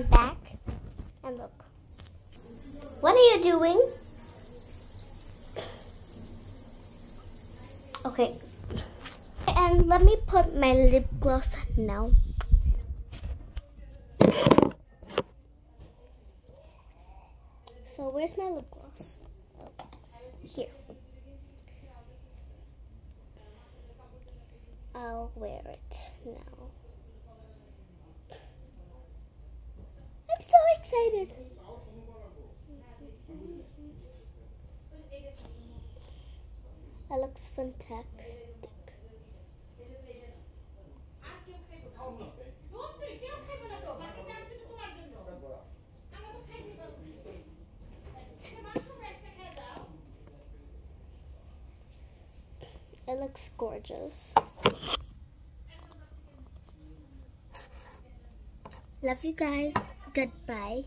back and look. What are you doing? Okay. And let me put my lip gloss now. So where's my lip gloss? Here. I'll wear it now. That looks fantastic. It looks gorgeous. Love you guys. Goodbye.